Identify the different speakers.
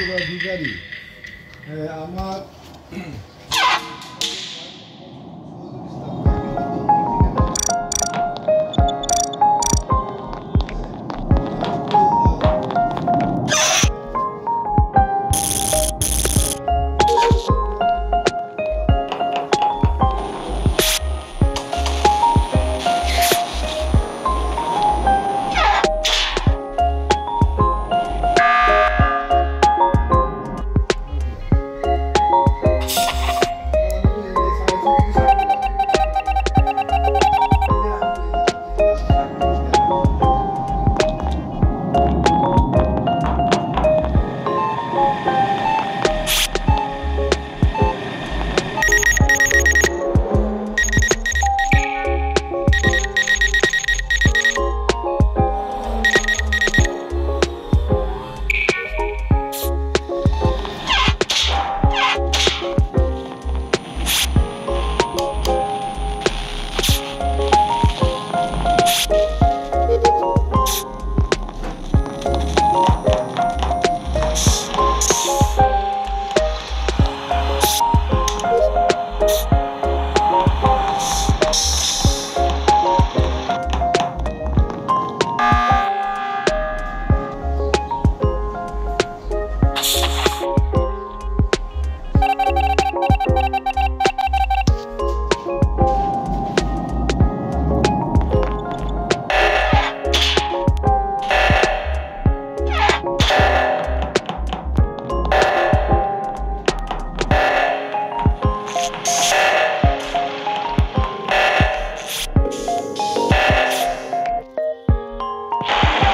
Speaker 1: উত্তরাধিকারী আমার you. Bye.